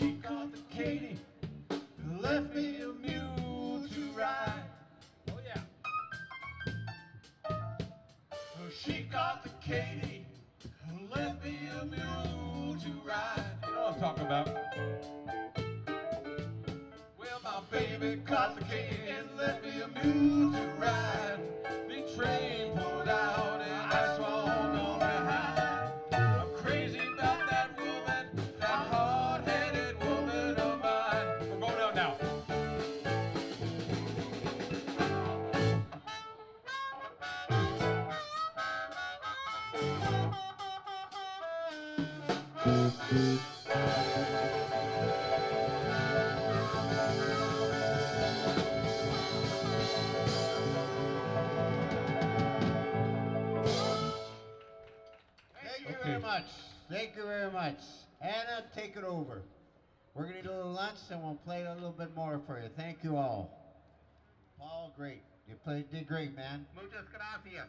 She caught the Katie and left me a mule to ride. Oh yeah. Oh, she caught the Katie and left me a mule to ride. You know what I'm talking about. Well, my baby caught the Katie and left me a mule to ride. Big train. Thank you very much. Anna, take it over. We're going to do a little lunch and we'll play a little bit more for you. Thank you all. Paul, great. You played, did great, man. Muchas gracias.